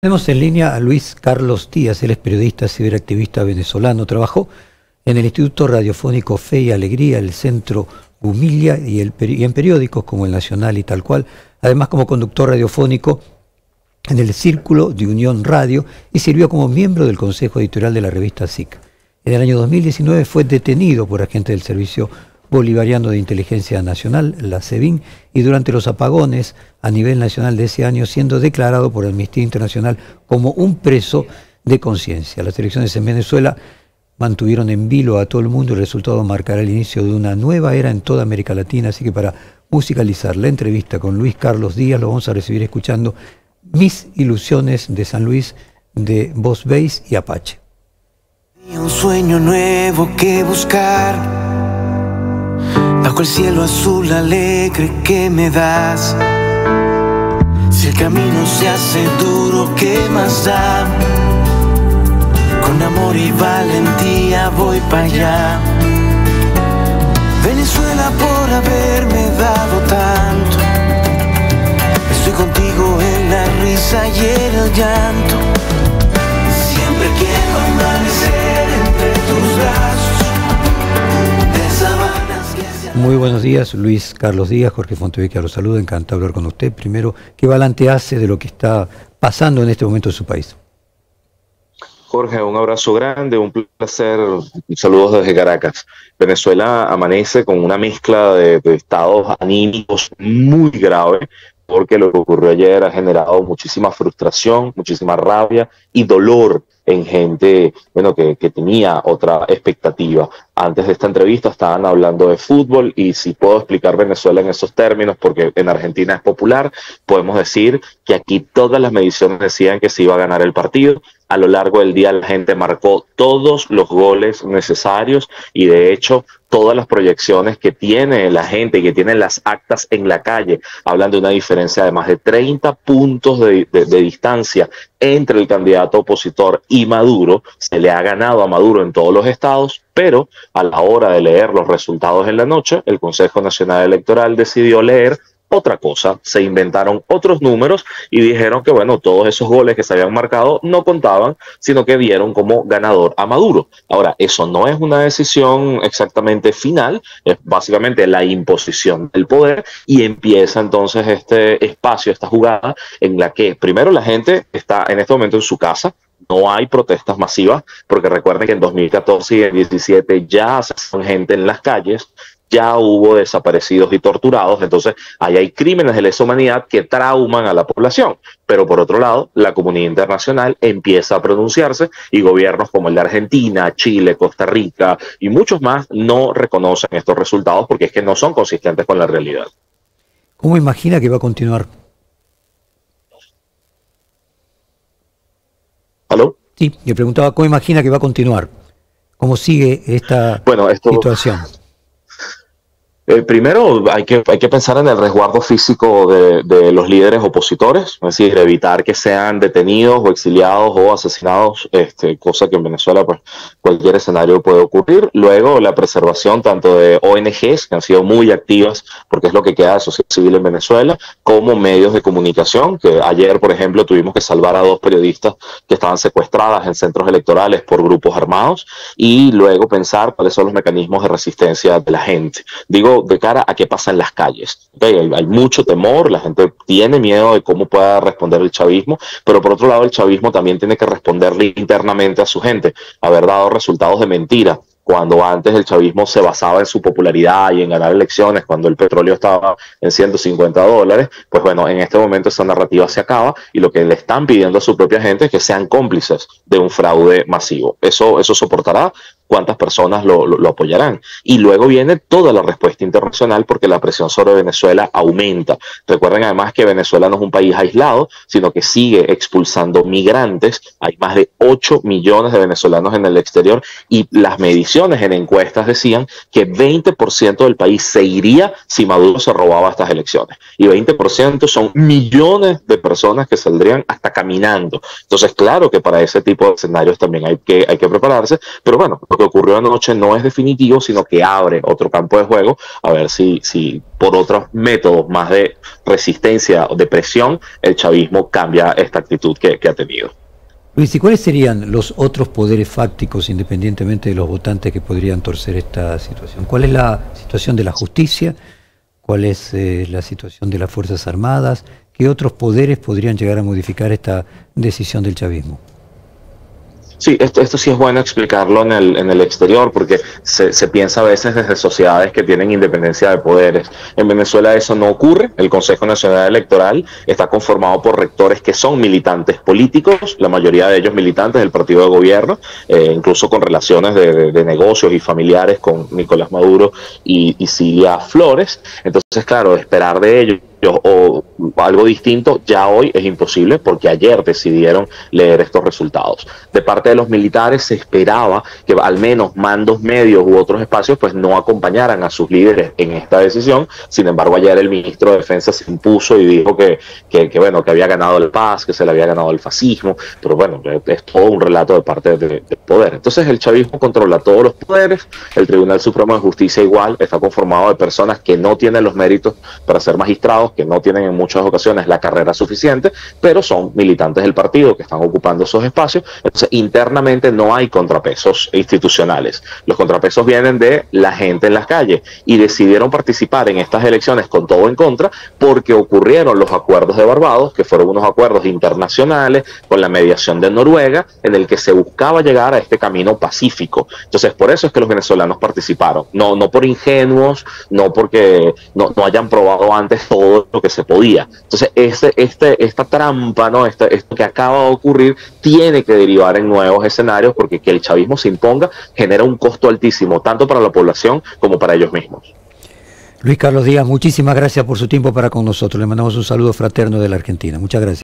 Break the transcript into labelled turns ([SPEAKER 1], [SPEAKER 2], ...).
[SPEAKER 1] Tenemos en línea a Luis Carlos Díaz, él es periodista ciberactivista venezolano, trabajó en el Instituto Radiofónico Fe y Alegría, el Centro Humilla y, en periódicos como El Nacional y tal cual, además como conductor radiofónico en el Círculo de Unión Radio y sirvió como miembro del Consejo Editorial de la revista SIC. En el año 2019 fue detenido por agentes del Servicio Bolivariano de Inteligencia Nacional, la SEBIN, y durante los apagones a nivel nacional de ese año siendo declarado por Amnistía Internacional como un preso de conciencia. Las elecciones en Venezuela mantuvieron en vilo a todo el mundo y el resultado marcará el inicio de una nueva era en toda América Latina, así que para musicalizar la entrevista con Luis Carlos Díaz lo vamos a recibir escuchando Mis ilusiones de San Luis de Voz Bass y Apache.
[SPEAKER 2] Un sueño nuevo que buscar bajo el cielo azul alegre que me das. Si el camino se hace duro, ¿qué más da? Con amor y valentía voy para allá. Venezuela por haberme dado tanto. Estoy contigo en la risa y en el llanto. Siempre quiero amanecer
[SPEAKER 1] muy buenos días, Luis Carlos Díaz, Jorge Fontevique los saludo, encantado hablar con usted. Primero, ¿qué balance hace de lo que está pasando en este momento en su país?
[SPEAKER 3] Jorge, un abrazo grande, un placer, saludos desde Caracas. Venezuela amanece con una mezcla de, de estados anímicos muy grave, porque lo que ocurrió ayer ha generado muchísima frustración, muchísima rabia y dolor en gente bueno, que, que, tenía otra expectativa. Antes de esta entrevista estaban hablando de fútbol y si puedo explicar Venezuela en esos términos, porque en Argentina es popular, podemos decir que aquí todas las mediciones decían que se iba a ganar el partido. A lo largo del día la gente marcó todos los goles necesarios y de hecho todas las proyecciones que tiene la gente y que tienen las actas en la calle hablan de una diferencia de más de 30 puntos de, distancia entre el candidato opositor y Maduro. Se le ha ganado a Maduro en todos los estados, pero a la hora de leer los resultados en la noche, el Consejo Nacional Electoral decidió leer otra cosa, se inventaron otros números y dijeron que, bueno, todos esos goles que se habían marcado no contaban, sino que dieron como ganador a Maduro. Ahora, eso no es una decisión exactamente final, es básicamente la imposición del poder y empieza entonces este espacio, esta jugada en la que primero la gente está en este momento en su casa, no hay protestas masivas, porque recuerden que en 2014 y en 2017 ya se gente en las calles, ya hubo desaparecidos y torturados, entonces ahí hay crímenes de lesa humanidad que trauman a la población. Pero por otro lado, la comunidad internacional empieza a pronunciarse y gobiernos como el de Argentina, Chile, Costa Rica y muchos más no reconocen estos resultados porque es que no son consistentes con la realidad.
[SPEAKER 1] ¿Cómo imagina que va a continuar?
[SPEAKER 3] ¿Aló?
[SPEAKER 1] Sí, me preguntaba cómo imagina que va a continuar. ¿Cómo sigue esta
[SPEAKER 3] bueno, esto,
[SPEAKER 1] situación?
[SPEAKER 3] Eh, primero, hay que, hay que pensar en el resguardo físico de, de, los líderes opositores, es decir, evitar que sean detenidos o exiliados o asesinados, este, cosa que en Venezuela, pues, cualquier escenario puede ocurrir. Luego, la preservación tanto de ONGs, que han sido muy activas, porque es lo que queda de sociedad civil en Venezuela, como medios de comunicación, que ayer, por ejemplo, tuvimos que salvar a dos periodistas que estaban secuestradas en centros electorales por grupos armados, y luego pensar cuáles son los mecanismos de resistencia de la gente. Digo, de cara a qué pasa en las calles. ¿okay? Hay, mucho temor, la gente tiene miedo de cómo pueda responder el chavismo, pero por otro lado el chavismo también tiene que responderle internamente a su gente, haber dado resultados de mentira cuando antes el chavismo se basaba en su popularidad y en ganar elecciones, cuando el petróleo estaba en 150 dólares, pues bueno, en este momento esa narrativa se acaba y lo que le están pidiendo a su propia gente es que sean cómplices de un fraude masivo. Eso, eso soportará cuántas personas lo, apoyarán. Y luego viene toda la respuesta internacional porque la presión sobre Venezuela aumenta. Recuerden además que Venezuela no es un país aislado, sino que sigue expulsando migrantes. Hay más de 8 millones de venezolanos en el exterior y las mediciones en encuestas decían que 20% del país se iría si Maduro se robaba estas elecciones. Y 20% son millones de personas que saldrían hasta caminando. Entonces, claro que para ese tipo de escenarios también hay que, prepararse, pero bueno, que ocurrió anoche no es definitivo, sino que abre otro campo de juego, a ver si, si por otros métodos más de resistencia o de presión, el chavismo cambia esta actitud que, ha tenido.
[SPEAKER 1] Luis, ¿y cuáles serían los otros poderes fácticos, independientemente de los votantes, que podrían torcer esta situación? ¿Cuál es la situación de la justicia? ¿Cuál es eh, la situación de las Fuerzas Armadas? ¿Qué otros poderes podrían llegar a modificar esta decisión del chavismo?
[SPEAKER 3] Sí, esto, esto sí es bueno explicarlo en el, en el exterior porque se, se, piensa a veces desde sociedades que tienen independencia de poderes. En Venezuela eso no ocurre. El Consejo Nacional Electoral está conformado por rectores que son militantes políticos, la mayoría de ellos militantes del partido de gobierno, eh, incluso con relaciones de, de, negocios y familiares con Nicolás Maduro y, y Cilia Flores. Entonces, claro, esperar de ellos o algo distinto ya hoy es imposible porque ayer decidieron leer estos resultados. De parte de los militares se esperaba que al menos mandos medios u otros espacios pues no acompañaran a sus líderes en esta decisión. Sin embargo, ayer el ministro de Defensa se impuso y dijo que, que, bueno, que había ganado el paz, que se le había ganado el fascismo, pero bueno, es todo un relato de parte del de poder. Entonces el chavismo controla todos los poderes, el Tribunal Supremo de Justicia igual está conformado de personas que no tienen los méritos para ser magistrados, que no tienen en muchas ocasiones la carrera suficiente, pero son militantes del partido que están ocupando esos espacios. Entonces, internamente no hay contrapesos institucionales. Los contrapesos vienen de la gente en las calles y decidieron participar en estas elecciones con todo en contra porque ocurrieron los acuerdos de Barbados, que fueron unos acuerdos internacionales con la mediación de Noruega, en el que se buscaba llegar a este camino pacífico. Entonces, por eso es que los venezolanos participaron, no, no por ingenuos, no porque no, no hayan probado antes todo lo que se podía. Entonces, este, este, esta trampa, ¿no? Este, esto que acaba de ocurrir, tiene que derivar en nuevos escenarios porque que el chavismo se imponga genera un costo altísimo, tanto para la población como para ellos mismos.
[SPEAKER 1] Luis Carlos Díaz, muchísimas gracias por su tiempo para con nosotros. Le mandamos un saludo fraterno de la Argentina. Muchas gracias.